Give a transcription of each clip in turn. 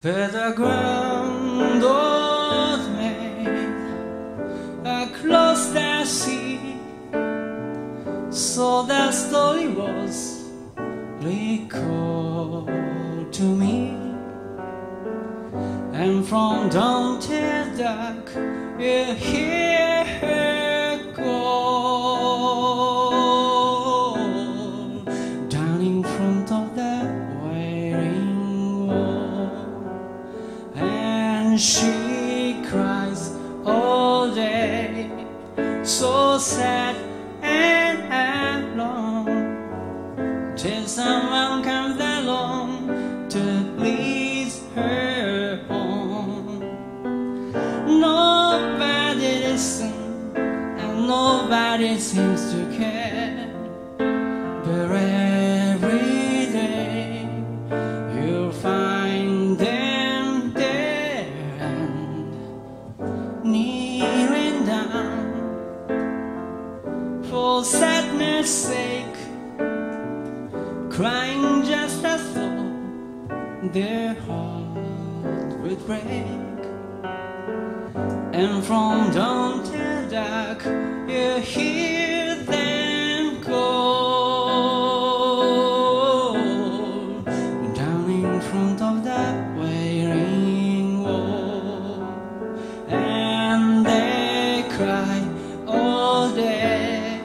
Where the ground was made across the sea, so the story was recalled to me. And from dawn till dark, you hear She cries all day, so sad and alone. Till someone comes along to please her home. Nobody listens and nobody seems to care. Sake, crying just as though their heart would break. And from dawn till dark, you hear them call down in front of that wailing wall, and they cry all day,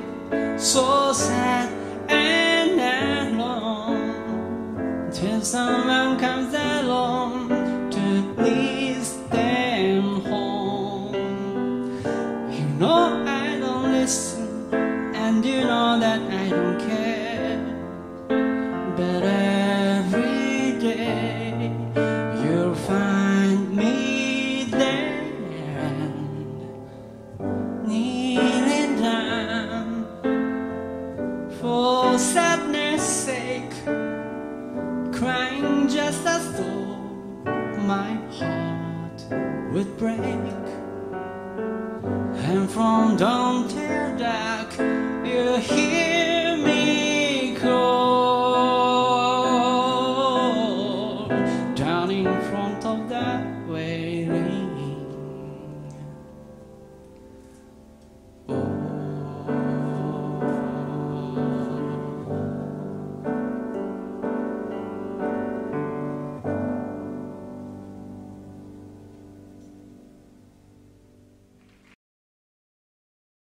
so till someone comes along to lead them home. You know I don't listen, and you know that I don't care. But every day you'll find me there kneeling down for sadness' sake, crying just as though my heart would break. And from dawn till dark, you hear me call, down in front of that wailing.